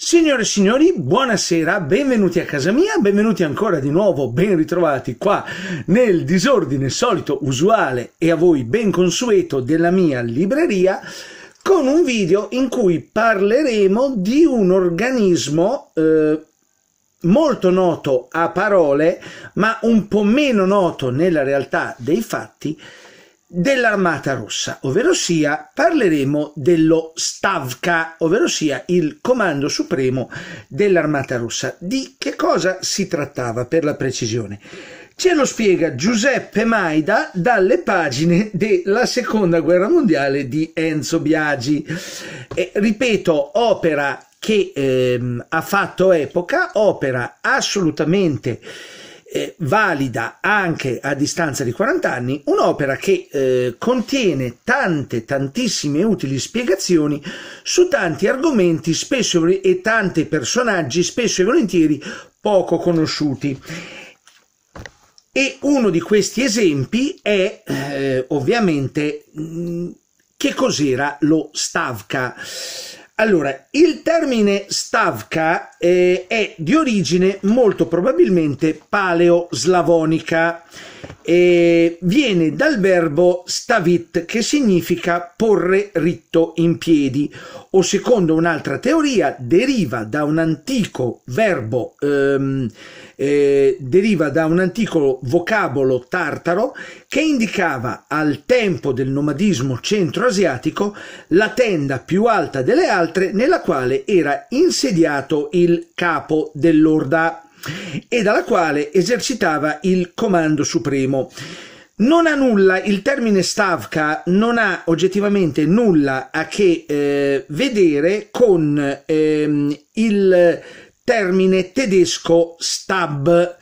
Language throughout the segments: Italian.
Signore e signori, buonasera, benvenuti a casa mia, benvenuti ancora di nuovo, ben ritrovati qua nel disordine solito, usuale e a voi ben consueto della mia libreria con un video in cui parleremo di un organismo eh, molto noto a parole ma un po' meno noto nella realtà dei fatti dell'Armata Rossa, ovvero sia parleremo dello Stavka, ovvero sia il Comando Supremo dell'Armata Rossa. Di che cosa si trattava per la precisione? Ce lo spiega Giuseppe Maida dalle pagine della Seconda Guerra Mondiale di Enzo Biagi. E, ripeto, opera che ehm, ha fatto epoca, opera assolutamente eh, valida anche a distanza di 40 anni, un'opera che eh, contiene tante, tantissime utili spiegazioni su tanti argomenti spesso e tanti personaggi spesso e volentieri poco conosciuti. E uno di questi esempi è eh, ovviamente mh, mm, che cos'era lo Stavka. Allora, il termine stavka eh, è di origine molto probabilmente paleo-slavonica e viene dal verbo stavit che significa porre ritto in piedi o secondo un'altra teoria deriva da un antico verbo ehm, eh, deriva da un antico vocabolo tartaro che indicava al tempo del nomadismo centroasiatico la tenda più alta delle altre nella quale era insediato il capo dell'orda e dalla quale esercitava il comando supremo. Non ha nulla, il termine Stavka non ha oggettivamente nulla a che eh, vedere con ehm, il termine tedesco Stab.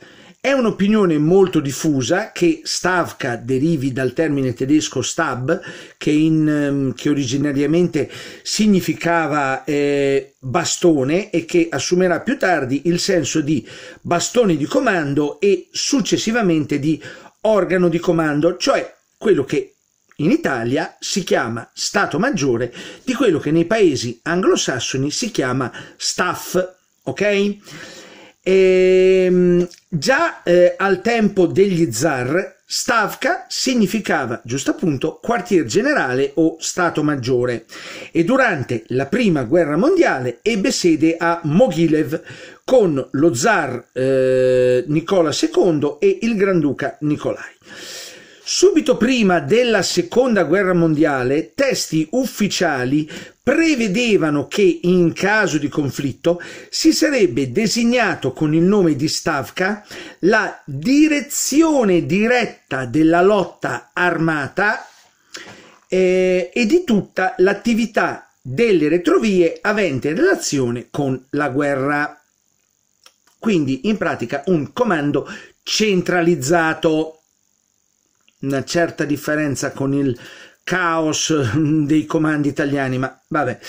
È un'opinione molto diffusa che Stavka derivi dal termine tedesco Stab, che, in, ehm, che originariamente significava eh, bastone e che assumerà più tardi il senso di bastone di comando e successivamente di organo di comando, cioè quello che in Italia si chiama Stato Maggiore di quello che nei paesi anglosassoni si chiama staff ok? E, ehm, già eh, al tempo degli zar, Stavka significava giusto appunto quartier generale o stato maggiore e durante la prima guerra mondiale ebbe sede a Mogilev con lo zar eh, Nicola II e il granduca Nicolai. Subito prima della seconda guerra mondiale, testi ufficiali prevedevano che in caso di conflitto si sarebbe designato con il nome di Stavka la direzione diretta della lotta armata eh, e di tutta l'attività delle retrovie avente relazione con la guerra. Quindi in pratica un comando centralizzato una certa differenza con il caos dei comandi italiani, ma vabbè,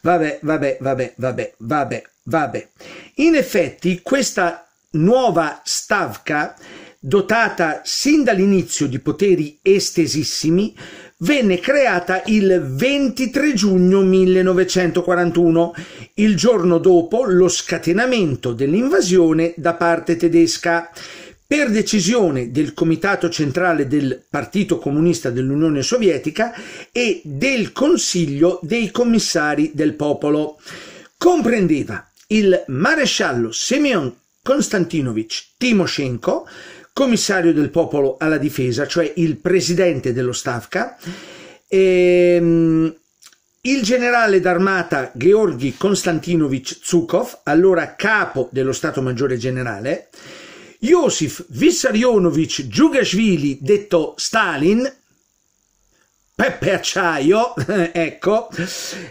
vabbè, vabbè, vabbè, vabbè, vabbè, vabbè. In effetti questa nuova Stavka, dotata sin dall'inizio di poteri estesissimi, venne creata il 23 giugno 1941, il giorno dopo lo scatenamento dell'invasione da parte tedesca per decisione del Comitato Centrale del Partito Comunista dell'Unione Sovietica e del Consiglio dei Commissari del Popolo. Comprendeva il maresciallo Semyon Konstantinovich Timoshenko, commissario del popolo alla difesa, cioè il presidente dello Stavka, ehm, il generale d'armata Georgi Konstantinovich Zukov, allora capo dello Stato Maggiore Generale, Josif Vissarionovich Giugashvili, detto Stalin, Peppe Acciaio, ecco,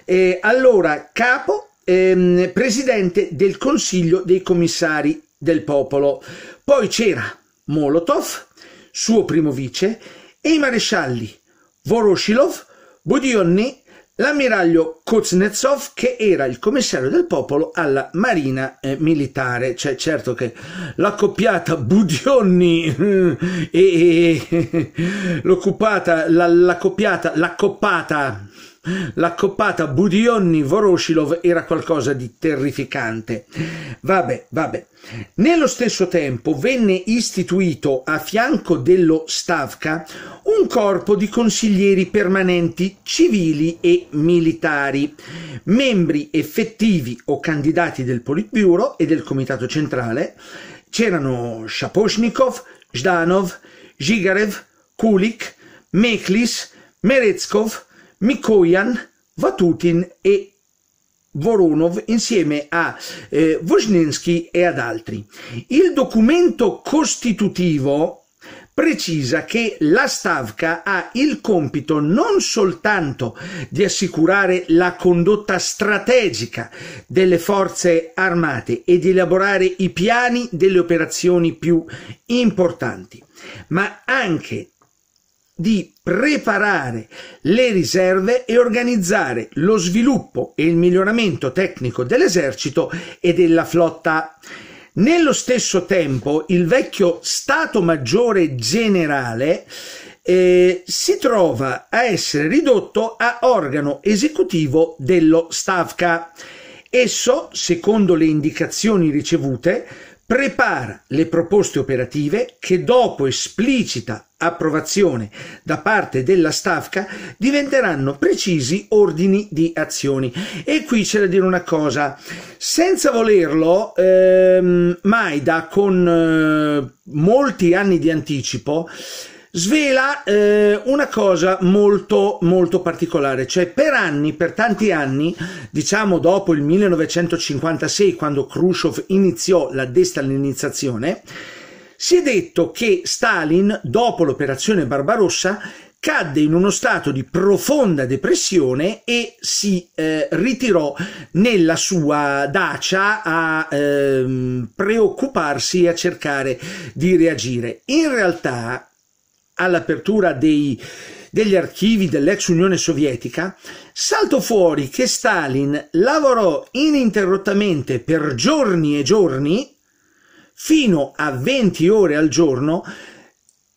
eh, allora capo, ehm, presidente del Consiglio dei Commissari del Popolo. Poi c'era Molotov, suo primo vice, e i marescialli Voroshilov, Budionni l'ammiraglio Kuznetsov che era il commissario del popolo alla marina eh, militare, cioè certo che l'accoppiata Budionni eh, e, e l'occupata, la, l'accoppiata, l'accoppata l'accoppata Budionni-Voroshilov era qualcosa di terrificante. Vabbè, vabbè. Nello stesso tempo venne istituito a fianco dello Stavka un corpo di consiglieri permanenti civili e militari, membri effettivi o candidati del Politburo e del Comitato Centrale. C'erano Shaposhnikov, Zhdanov, Zhigarev, Kulik, Meklis, Merezkov, Mikoyan, Vatutin e Voronov insieme a eh, Vozhninsky e ad altri. Il documento costitutivo precisa che la Stavka ha il compito non soltanto di assicurare la condotta strategica delle forze armate e di elaborare i piani delle operazioni più importanti, ma anche di preparare le riserve e organizzare lo sviluppo e il miglioramento tecnico dell'esercito e della flotta. Nello stesso tempo il vecchio Stato Maggiore Generale eh, si trova a essere ridotto a organo esecutivo dello Stavka. Esso, secondo le indicazioni ricevute, prepara le proposte operative che dopo esplicita approvazione da parte della Stavka diventeranno precisi ordini di azioni. E qui c'è da dire una cosa, senza volerlo, ehm, Maida con eh, molti anni di anticipo svela eh, una cosa molto molto particolare, cioè per anni, per tanti anni, diciamo dopo il 1956 quando Khrushchev iniziò la destalinizzazione, si è detto che Stalin, dopo l'operazione Barbarossa, cadde in uno stato di profonda depressione e si eh, ritirò nella sua dacia a eh, preoccuparsi e a cercare di reagire. In realtà, all'apertura dei, degli archivi dell'ex Unione Sovietica, salto fuori che Stalin lavorò ininterrottamente per giorni e giorni fino a 20 ore al giorno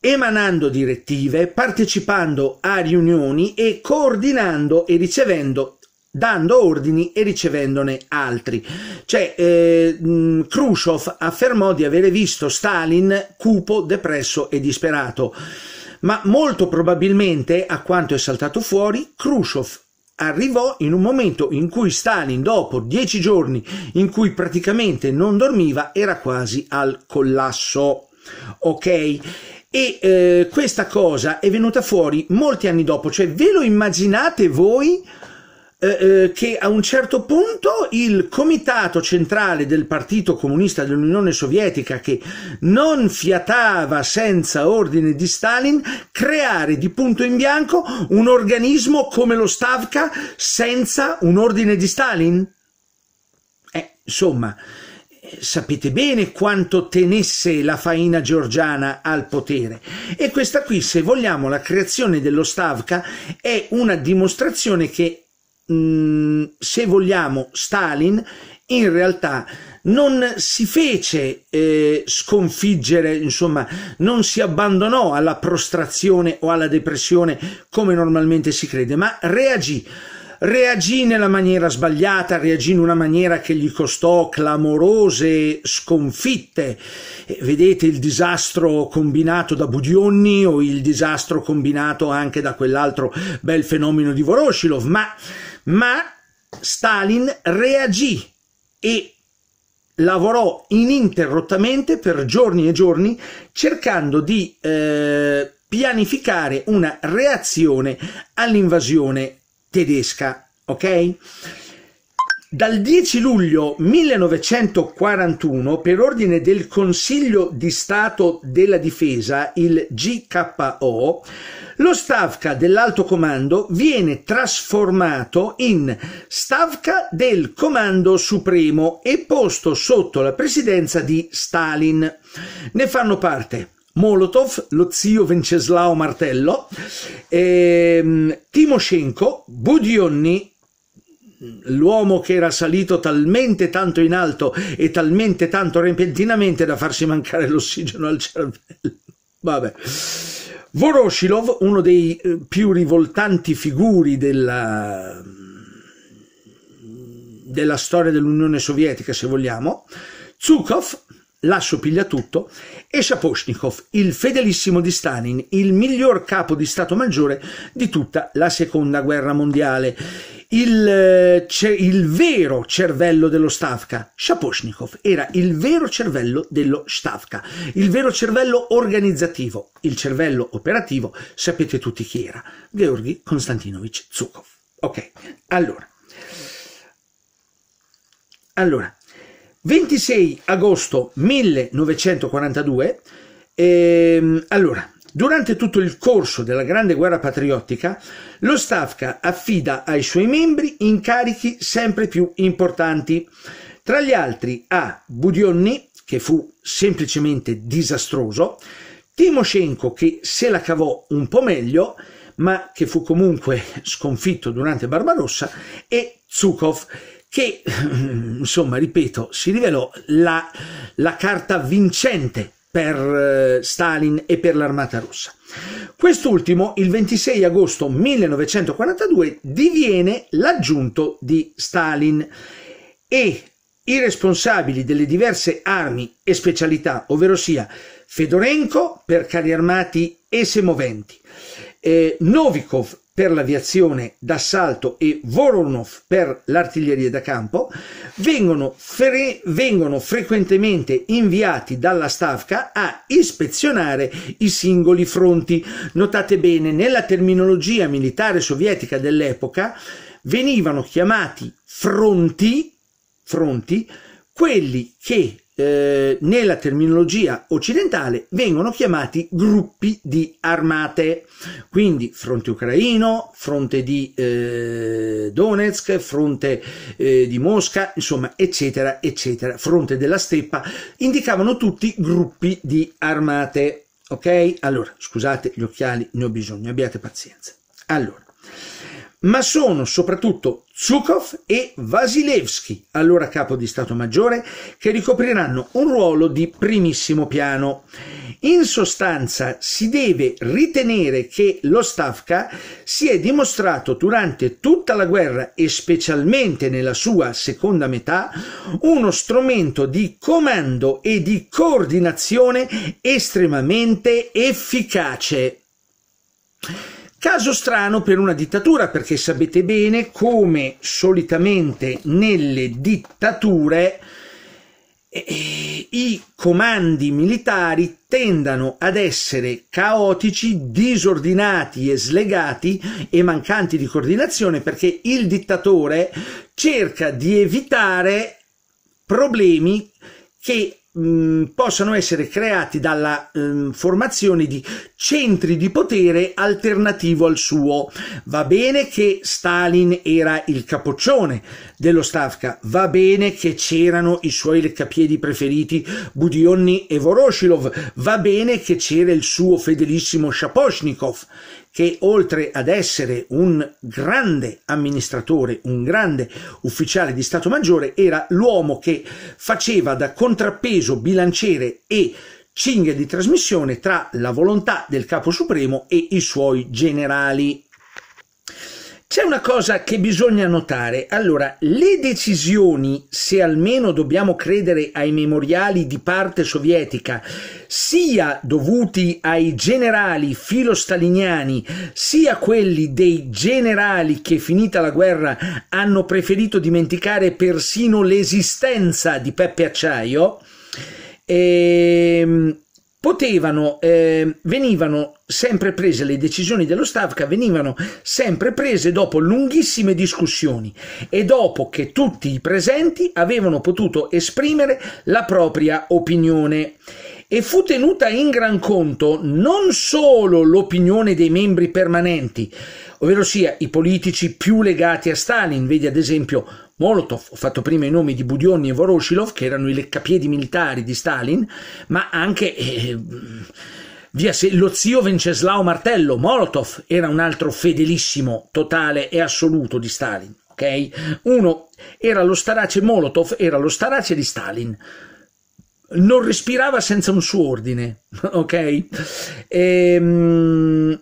emanando direttive, partecipando a riunioni e coordinando e ricevendo dando ordini e ricevendone altri. Cioè, eh, Khrushchev affermò di avere visto Stalin cupo, depresso e disperato, ma molto probabilmente, a quanto è saltato fuori, Khrushchev arrivò in un momento in cui Stalin, dopo dieci giorni in cui praticamente non dormiva, era quasi al collasso. Ok? E eh, questa cosa è venuta fuori molti anni dopo, cioè ve lo immaginate voi? Eh, eh, che a un certo punto il comitato centrale del Partito Comunista dell'Unione Sovietica, che non fiatava senza ordine di Stalin, creare di punto in bianco un organismo come lo Stavka senza un ordine di Stalin? Eh, insomma, sapete bene quanto tenesse la faina georgiana al potere e questa qui se vogliamo la creazione dello Stavka è una dimostrazione che Mm, se vogliamo, Stalin in realtà non si fece eh, sconfiggere, insomma, non si abbandonò alla prostrazione o alla depressione come normalmente si crede, ma reagì. Reagì nella maniera sbagliata, reagì in una maniera che gli costò clamorose sconfitte. vedete il disastro combinato da Budionni o il disastro combinato anche da quell'altro bel fenomeno di Voroshilov, ma ma Stalin reagì e lavorò ininterrottamente per giorni e giorni cercando di eh, pianificare una reazione all'invasione tedesca, ok? Dal 10 luglio 1941, per ordine del Consiglio di Stato della Difesa, il GKO, lo Stavka dell'Alto Comando viene trasformato in Stavka del Comando Supremo e posto sotto la presidenza di Stalin. Ne fanno parte Molotov, lo zio Venceslao Martello, ehm, Timoshenko, Budionni, l'uomo che era salito talmente tanto in alto e talmente tanto repentinamente da farsi mancare l'ossigeno al cervello. Vabbè. Voroshilov, uno dei eh, più rivoltanti figuri della, della storia dell'Unione Sovietica, se vogliamo, Zukov, lascio piglia tutto, e Shaposhnikov, il fedelissimo di Stalin, il miglior capo di Stato Maggiore di tutta la Seconda Guerra Mondiale, il, eh, il vero cervello dello Stavka. Shaposhnikov era il vero cervello dello Stavka, il vero cervello organizzativo, il cervello operativo, sapete tutti chi era, Georgi Konstantinovich Zukov. Ok, allora. Allora, 26 agosto 1942, ehm, allora, durante tutto il corso della Grande Guerra Patriottica, lo Stavka affida ai suoi membri incarichi sempre più importanti, tra gli altri a Budionni, che fu semplicemente disastroso, Timoshenko, che se la cavò un po' meglio, ma che fu comunque sconfitto durante Barbarossa, e Zukov, che, insomma, ripeto, si rivelò la, la carta vincente per eh, Stalin e per l'armata russa. Quest'ultimo, il 26 agosto 1942, diviene l'aggiunto di Stalin e i responsabili delle diverse armi e specialità, ovvero sia Fedorenko per carri armati e semoventi, eh, Novikov per l'aviazione d'assalto e Voronov per l'artiglieria da campo, vengono, fre- vengono, frequentemente inviati dalla Stavka a ispezionare i singoli fronti. Notate bene, nella terminologia militare sovietica dell'epoca venivano chiamati fronti, fronti quelli che eh, nella terminologia occidentale vengono chiamati gruppi di armate, quindi fronte ucraino, fronte di eh, Donetsk, fronte eh, di Mosca, insomma, eccetera, eccetera, fronte della steppa, indicavano tutti gruppi di armate. Ok? Allora, scusate gli occhiali, ne ho bisogno, abbiate pazienza. Allora, ma sono soprattutto Zukov e Vasilevsky, allora capo di Stato Maggiore, che ricopriranno un ruolo di primissimo piano. In sostanza si deve ritenere che lo Stavka si è dimostrato durante tutta la guerra e specialmente nella sua seconda metà uno strumento di comando e di coordinazione estremamente efficace. Caso strano per una dittatura perché sapete bene come solitamente nelle dittature eh, i comandi militari tendano ad essere caotici, disordinati e slegati e mancanti di coordinazione perché il dittatore cerca di evitare problemi che mh, possano essere creati dalla mh, formazione di centri di potere alternativo al suo. Va bene che Stalin era il capoccione dello Stavka, va bene che c'erano i suoi leccapiedi preferiti Budionni e Voroshilov, va bene che c'era il suo fedelissimo Shaposhnikov, che oltre ad essere un grande amministratore, un grande ufficiale di Stato Maggiore, era l'uomo che faceva da contrappeso bilanciere e cinghia di trasmissione tra la volontà del capo supremo e i suoi generali. C'è una cosa che bisogna notare. Allora, le decisioni, se almeno dobbiamo credere ai memoriali di parte sovietica, sia dovuti ai generali filostaliniani, sia quelli dei generali che finita la guerra hanno preferito dimenticare persino l'esistenza di Peppe Acciaio, ehm, potevano, eh, venivano sempre prese le decisioni dello Stavka, venivano sempre prese dopo lunghissime discussioni e dopo che tutti i presenti avevano potuto esprimere la propria opinione. E fu tenuta in gran conto non solo l'opinione dei membri permanenti, ovvero sia i politici più legati a Stalin, vedi ad esempio Molotov, ho fatto prima i nomi di Budionni e Voroshilov, che erano i leccapiedi militari di Stalin, ma anche eh, via lo zio Venceslao Martello, Molotov, era un altro fedelissimo, totale e assoluto di Stalin. Okay? Uno era lo starace Molotov, era lo starace di Stalin. non respirava senza un suo ordine, ok? Ehm,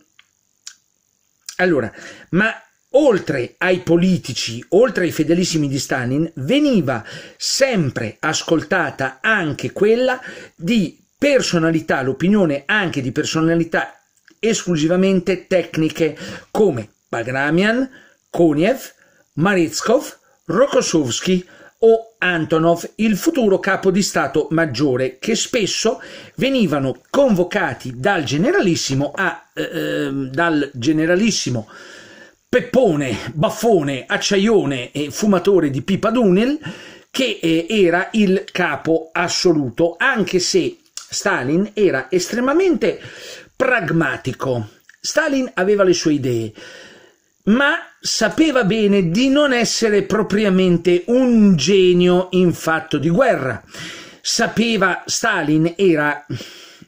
allora, ma oltre ai politici, oltre ai fedelissimi di Stalin, veniva sempre ascoltata anche quella di personalità, l'opinione anche di personalità esclusivamente tecniche come Bagramian, Koniev, Maritskov, Rokossovsky o Antonov, il futuro capo di Stato maggiore, che spesso venivano convocati dal generalissimo, a, eh, ehm, dal generalissimo peppone, baffone, acciaione e fumatore di pipa d'Unil, che eh, era il capo assoluto, anche se Stalin era estremamente pragmatico. Stalin aveva le sue idee, ma sapeva bene di non essere propriamente un genio in fatto di guerra. Sapeva, Stalin era,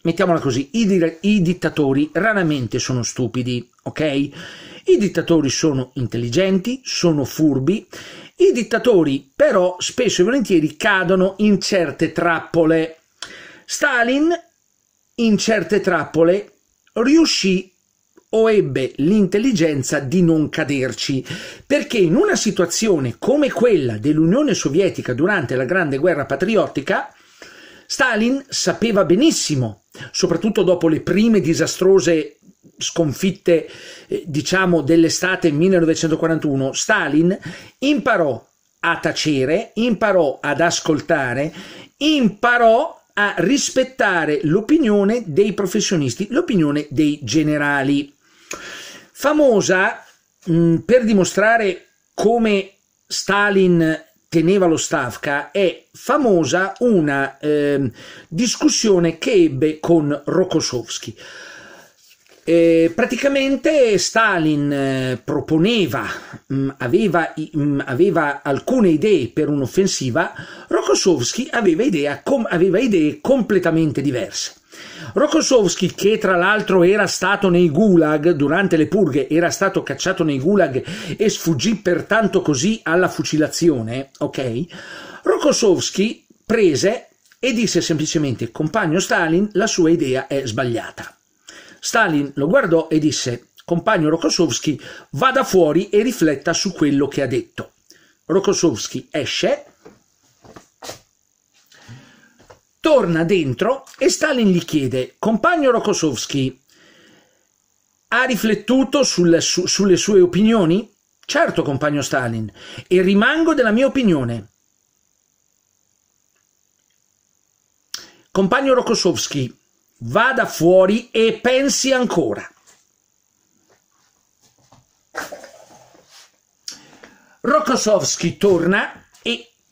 mettiamola così, i, i dittatori raramente sono stupidi, ok? I dittatori sono intelligenti, sono furbi, i dittatori però spesso e volentieri cadono in certe trappole. Stalin in certe trappole riuscì o ebbe l'intelligenza di non caderci, perché in una situazione come quella dell'Unione Sovietica durante la Grande Guerra Patriottica, Stalin sapeva benissimo, soprattutto dopo le prime disastrose sconfitte, eh, diciamo, dell'estate 1941, Stalin imparò a tacere, imparò ad ascoltare, imparò a rispettare l'opinione dei professionisti, l'opinione dei generali famosa mh, mm, per dimostrare come Stalin teneva lo Stavka è famosa una eh, discussione che ebbe con Rokossovsky. Eh, praticamente Stalin eh, proponeva, mm, aveva, mm, aveva, alcune idee per un'offensiva, Rokossovsky aveva, aveva idee completamente diverse. Rokossovsky, che tra l'altro era stato nei gulag durante le purghe, era stato cacciato nei gulag e sfuggì pertanto così alla fucilazione, ok? Rokossovsky prese e disse semplicemente compagno Stalin, la sua idea è sbagliata. Stalin lo guardò e disse compagno Rokossovsky, vada fuori e rifletta su quello che ha detto. Rokossovsky esce torna dentro e Stalin gli chiede, compagno Rokossovsky, ha riflettuto sul, su, sulle sue opinioni? Certo, compagno Stalin, e rimango della mia opinione. Compagno Rokossovsky, vada fuori e pensi ancora. Rokossovsky torna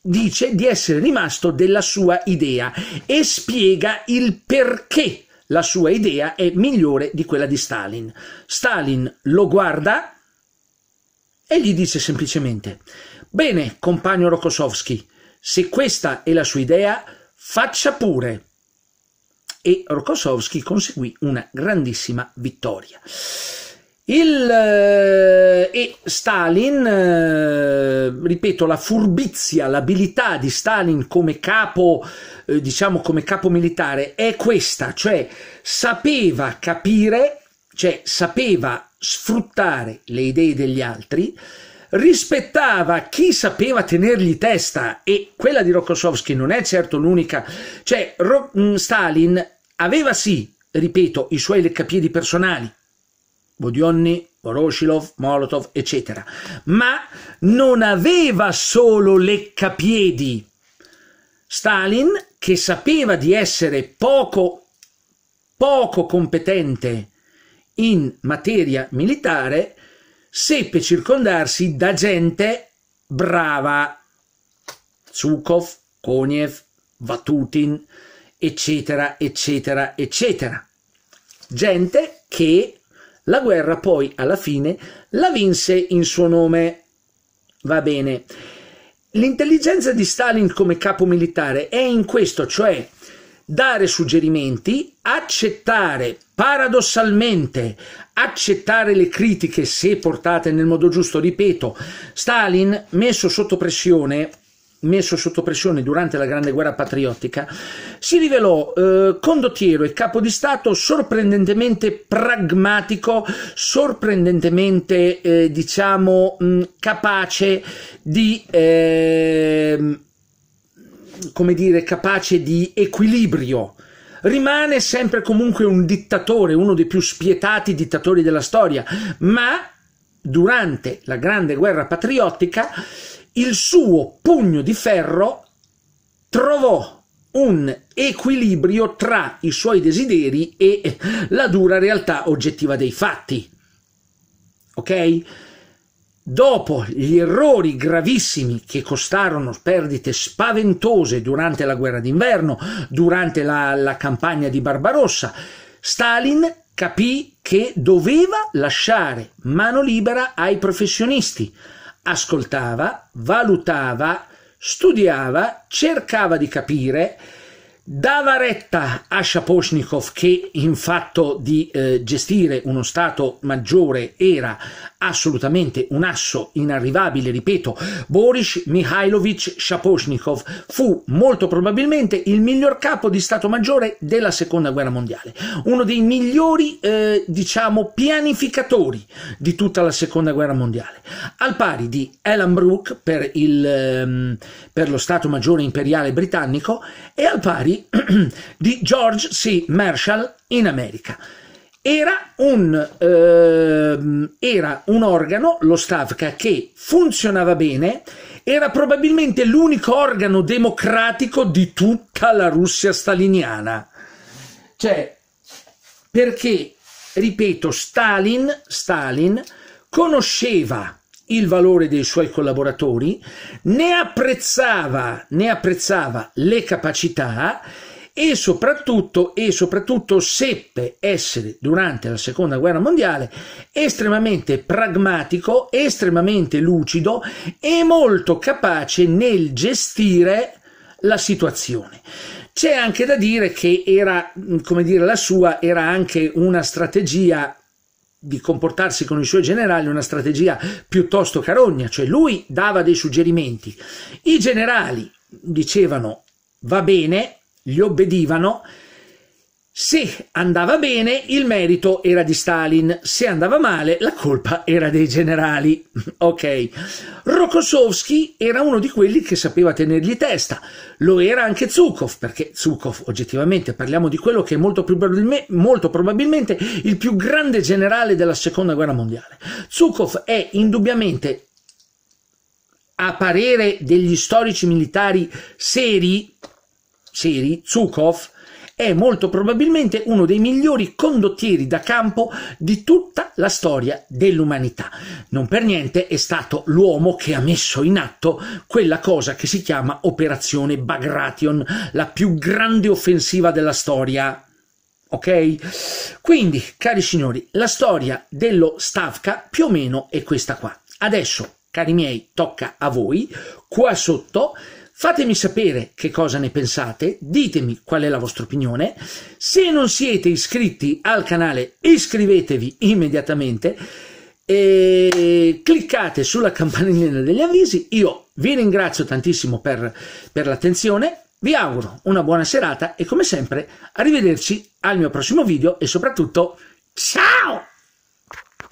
dice di essere rimasto della sua idea e spiega il perché la sua idea è migliore di quella di Stalin. Stalin lo guarda e gli dice semplicemente Bene, compagno Rokossovsky, se questa è la sua idea, faccia pure. E Rokossovsky conseguì una grandissima vittoria. Il, eh, e Stalin, eh, ripeto, la furbizia, l'abilità di Stalin come capo, eh, diciamo come capo militare è questa, cioè sapeva capire, cioè sapeva sfruttare le idee degli altri, rispettava chi sapeva tenergli testa e quella di Rokossovsky non è certo l'unica, cioè Ro- mm, Stalin aveva sì, ripeto, i suoi leccapiedi personali, Bodionni, Voroshilov, Molotov, eccetera. Ma non aveva solo leccapiedi. Stalin, che sapeva di essere poco, poco competente in materia militare, seppe circondarsi da gente brava. Zukov, Koniev, Vatutin, eccetera, eccetera, eccetera. Gente che la guerra poi alla fine la vinse in suo nome. Va bene. L'intelligenza di Stalin come capo militare è in questo, cioè dare suggerimenti, accettare paradossalmente, accettare le critiche se portate nel modo giusto. Ripeto, Stalin, messo sotto pressione, messo sotto pressione durante la Grande Guerra Patriottica, si rivelò eh, condottiero e capo di Stato sorprendentemente pragmatico, sorprendentemente, eh, diciamo, mh, capace di... Eh, come dire, capace di equilibrio. Rimane sempre comunque un dittatore, uno dei più spietati dittatori della storia, ma durante la grande guerra patriottica il suo pugno di ferro trovò un equilibrio tra i suoi desideri e la dura realtà oggettiva dei fatti. Ok? Dopo gli errori gravissimi che costarono perdite spaventose durante la guerra d'inverno, durante la, la campagna di Barbarossa, Stalin capì che doveva lasciare mano libera ai professionisti. Ascoltava, valutava, studiava, cercava di capire dava retta a Shaposhnikov che in fatto di eh, gestire uno Stato maggiore era assolutamente un asso inarrivabile, ripeto, Boris Mikhailovich Shaposhnikov fu molto probabilmente il miglior capo di Stato Maggiore della Seconda Guerra Mondiale, uno dei migliori, eh, diciamo, pianificatori di tutta la Seconda Guerra Mondiale, al pari di Alan Brooke per, il, ehm, per lo Stato Maggiore Imperiale Britannico e al pari di George C. Marshall in America. Era un, eh, era un organo, lo Stavka, che funzionava bene, era probabilmente l'unico organo democratico di tutta la Russia staliniana. Cioè, perché, ripeto, Stalin, Stalin conosceva il valore dei suoi collaboratori, ne apprezzava, ne apprezzava le capacità e soprattutto, e soprattutto seppe essere durante la seconda guerra mondiale estremamente pragmatico, estremamente lucido e molto capace nel gestire la situazione. C'è anche da dire che era, come dire, la sua era anche una strategia di comportarsi con i suoi generali una strategia piuttosto carogna, cioè lui dava dei suggerimenti, i generali dicevano va bene, gli obbedivano, se andava bene il merito era di Stalin, se andava male la colpa era dei generali. ok. Rokossovsky era uno di quelli che sapeva tenergli testa, lo era anche Zukov, perché Zukov oggettivamente parliamo di quello che è molto, molto probabilmente il più grande generale della seconda guerra mondiale. Zukov è indubbiamente a parere degli storici militari seri, seri, Zukov è molto probabilmente uno dei migliori condottieri da campo di tutta la storia dell'umanità. Non per niente è stato l'uomo che ha messo in atto quella cosa che si chiama Operazione Bagration, la più grande offensiva della storia. Ok? Quindi, cari signori, la storia dello Stavka più o meno è questa qua. Adesso, cari miei, tocca a voi. Qua sotto Fatemi sapere che cosa ne pensate, ditemi qual è la vostra opinione. Se non siete iscritti al canale, iscrivetevi immediatamente e cliccate sulla campanellina degli avvisi. Io vi ringrazio tantissimo per, per l'attenzione, vi auguro una buona serata e come sempre arrivederci al mio prossimo video e soprattutto ciao!